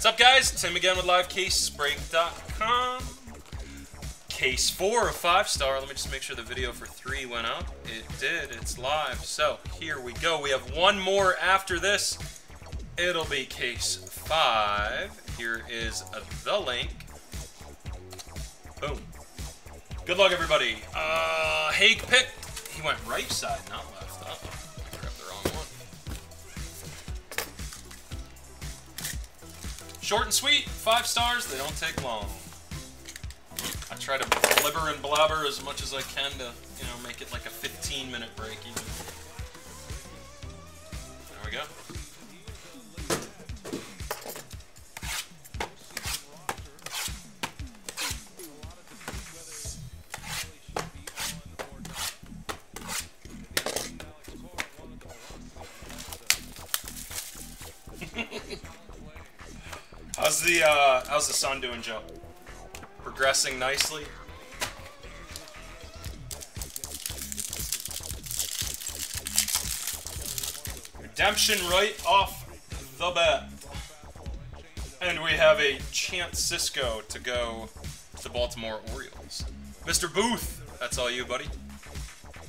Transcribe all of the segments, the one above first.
What's up, guys? Tim again with LiveCaseBreak.com. Case 4 of 5 star. Let me just make sure the video for 3 went up. It did. It's live. So, here we go. We have one more after this. It'll be Case 5. Here is the link. Boom. Good luck, everybody. Uh, Haig picked. He went right side, not left. Short and sweet, five stars, they don't take long. I try to blibber and blabber as much as I can to, you know, make it like a 15 minute break even. There we go. How's the uh, how's the sun doing, Joe? Progressing nicely. Redemption right off the bat. And we have a Chance Cisco to go to the Baltimore Orioles. Mr. Booth, that's all you, buddy.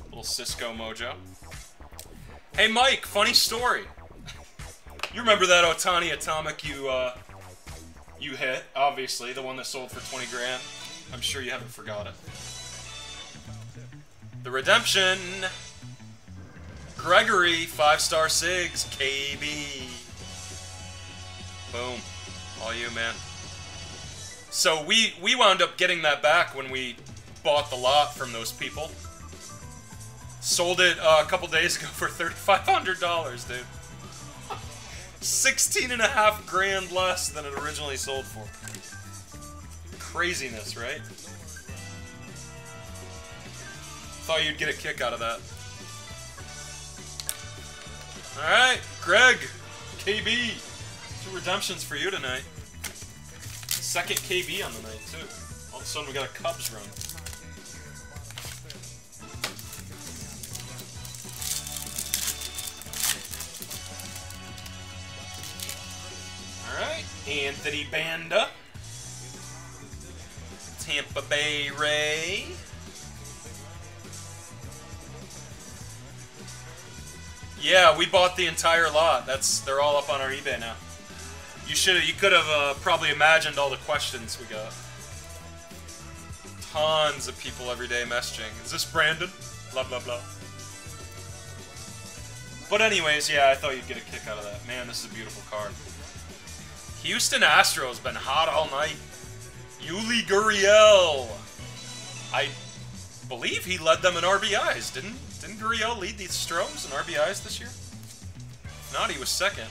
Little Cisco mojo. Hey, Mike, funny story. You remember that Ohtani Atomic you uh, you hit, obviously, the one that sold for 20 grand. I'm sure you haven't forgot it. The Redemption. Gregory, 5-star SIGs, KB. Boom. All you, man. So we, we wound up getting that back when we bought the lot from those people. Sold it uh, a couple days ago for $3,500, dude. 16 and a half grand less than it originally sold for. Craziness, right? Thought you'd get a kick out of that. Alright, Greg, KB, two redemptions for you tonight. Second KB on the night, too. All of a sudden we got a Cubs run. Anthony Banda. Tampa Bay Ray. Yeah, we bought the entire lot. That's they're all up on our eBay now. You should you could have uh, probably imagined all the questions we got. Tons of people every day messaging. Is this Brandon? Blah blah blah. But anyways, yeah, I thought you'd get a kick out of that. Man, this is a beautiful card. Houston Astros been hot all night. Yuli Gurriel. I believe he led them in RBIs, didn't didn't Gurriel lead the Stros in RBIs this year? If not, he was second.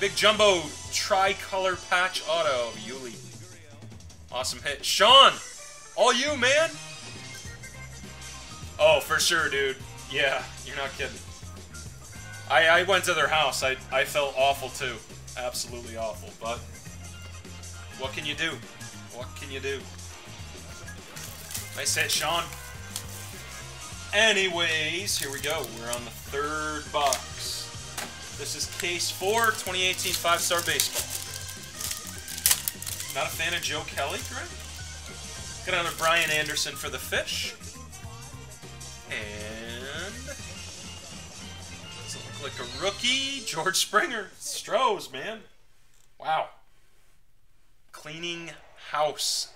Big Jumbo tricolor patch auto, Yuli. Awesome hit. Sean! All you, man! Oh, for sure, dude. Yeah, you're not kidding. I, I went to their house. I, I felt awful, too. Absolutely awful. But, what can you do? What can you do? Nice hit, Sean. Anyways, here we go. We're on the third box. This is case 4, 2018 5-star baseball. Not a fan of Joe Kelly, Greg? Got another Brian Anderson for the fish. And... Like a rookie. George Springer. Stros, man. Wow. Cleaning house.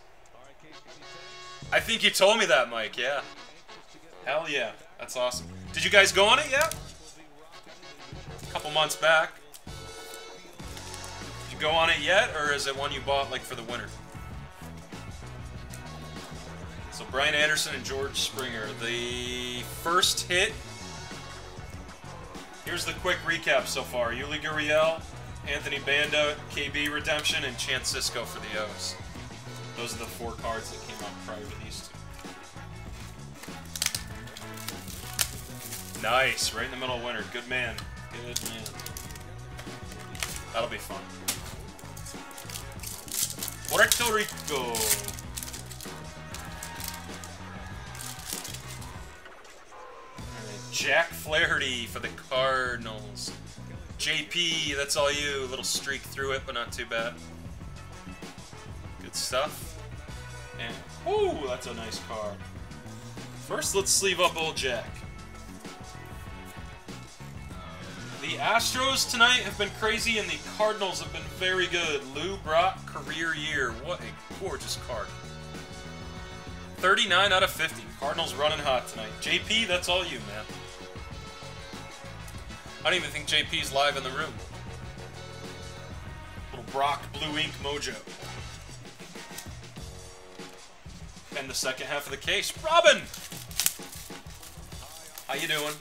I think you told me that, Mike, yeah. Hell yeah. That's awesome. Did you guys go on it yet? A couple months back. Did you go on it yet, or is it one you bought, like, for the winter? So Brian Anderson and George Springer. The first hit. Here's the quick recap so far. Yuli Gurriel, Anthony Banda, KB Redemption, and Chance Cisco for the O's. Those are the four cards that came out prior to these two. Nice, right in the middle of winter. Good man. Good man. That'll be fun. Puerto Rico. Jack Flaherty for the Cardinals. JP, that's all you. A little streak through it, but not too bad. Good stuff. And, ooh, that's a nice card. First, let's sleeve up old Jack. The Astros tonight have been crazy, and the Cardinals have been very good. Lou Brock, career year. What a gorgeous card. 39 out of 50. Cardinals running hot tonight. JP, that's all you, man. I don't even think JP's live in the room. Little Brock Blue Ink Mojo. And the second half of the case. Robin! How you doing?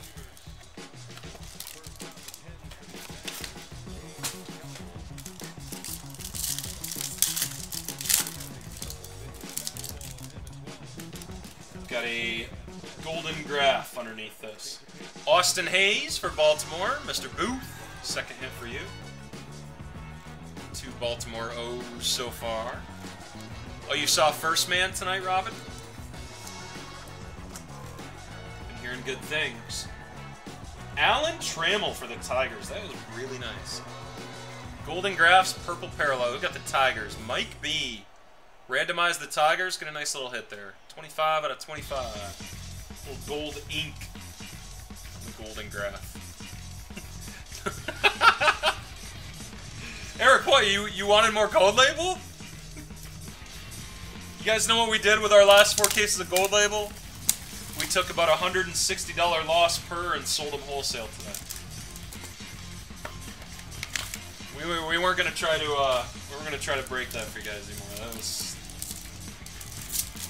Got a golden graph underneath this. Austin Hays for Baltimore. Mr. Booth, second hit for you. Two Baltimore O's so far. Oh, you saw First Man tonight, Robin? Been hearing good things. Alan Trammell for the Tigers. That was really nice. Golden Graphs, purple parallel. We've got the Tigers. Mike B. Randomize the Tigers. Get a nice little hit there. 25 out of 25. Little gold ink. Golden graph. Eric, what? You, you wanted more gold label? You guys know what we did with our last four cases of gold label? We took about a $160 loss per and sold them wholesale today. We, we, we weren't gonna try to uh, we weren't gonna try to break that for you guys anymore. That was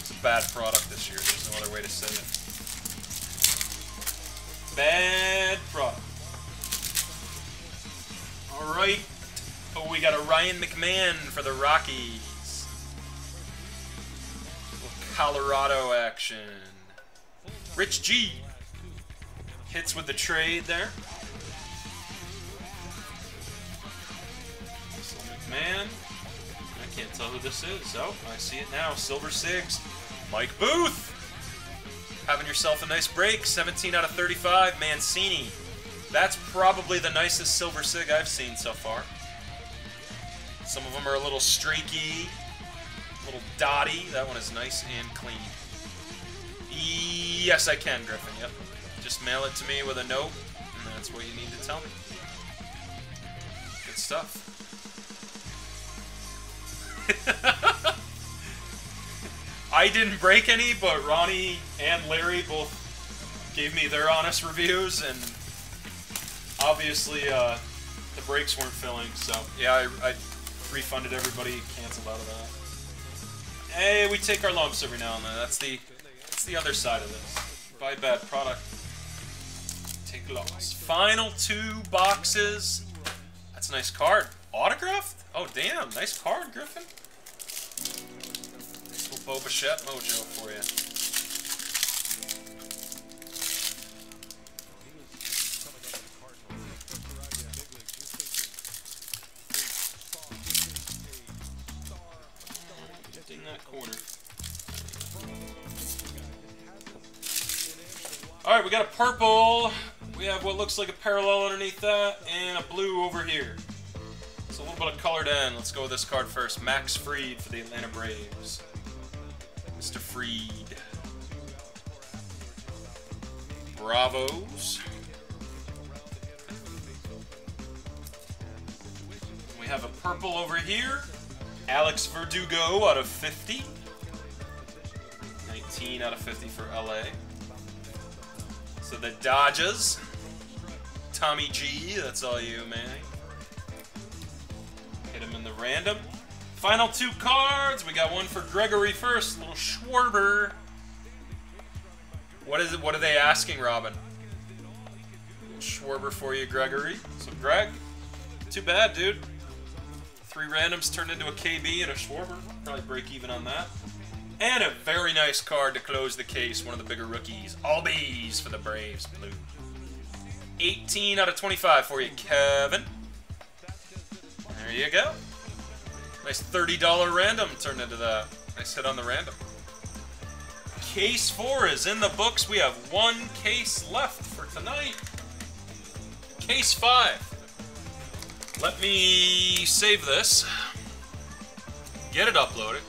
it's a bad product this year. There's no other way to say it. Bad product. All right. Oh, we got a Ryan McMahon for the Rockies. Colorado action. Rich G hits with the trade there. McMahon. I can't tell who this is. Oh, I see it now. Silver Sigs. Mike Booth. Having yourself a nice break. 17 out of 35. Mancini. That's probably the nicest Silver Sig I've seen so far. Some of them are a little streaky, a little dotty. That one is nice and clean. Yes, I can, Griffin. Yep. Just mail it to me with a note, and that's what you need to tell me. Good stuff. I didn't break any, but Ronnie and Larry both gave me their honest reviews, and obviously uh, the breaks weren't filling, so yeah, I, I refunded everybody, canceled out of that. Hey, we take our lumps every now and then. That's the that's the other side of this. Buy bad product, take loss. Final two boxes. That's a nice card. Autographed? Oh damn, nice card, Griffin. Boba mojo for you. in that corner. Alright, we got a purple. We have what looks like a parallel underneath that, and a blue over here. So a little bit of colored in. Let's go with this card first. Max Fried for the Atlanta Braves. Mr. Fried. Bravos. We have a purple over here. Alex Verdugo out of 50. 19 out of 50 for LA. So the Dodgers. Tommy G, that's all you, man. Hit him in the random. Final two cards. We got one for Gregory first. Little Schwarber. What is it? What are they asking, Robin? Little Schwarber for you, Gregory. So, Greg, too bad, dude. Three randoms turned into a KB and a Schwarber. Probably break even on that. And a very nice card to close the case. One of the bigger rookies. Albies for the Braves. Blue. 18 out of 25 for you, Kevin. There you go. Nice $30 random turned into that. Nice hit on the random. Case 4 is in the books. We have one case left for tonight. Case 5. Let me save this. Get it uploaded.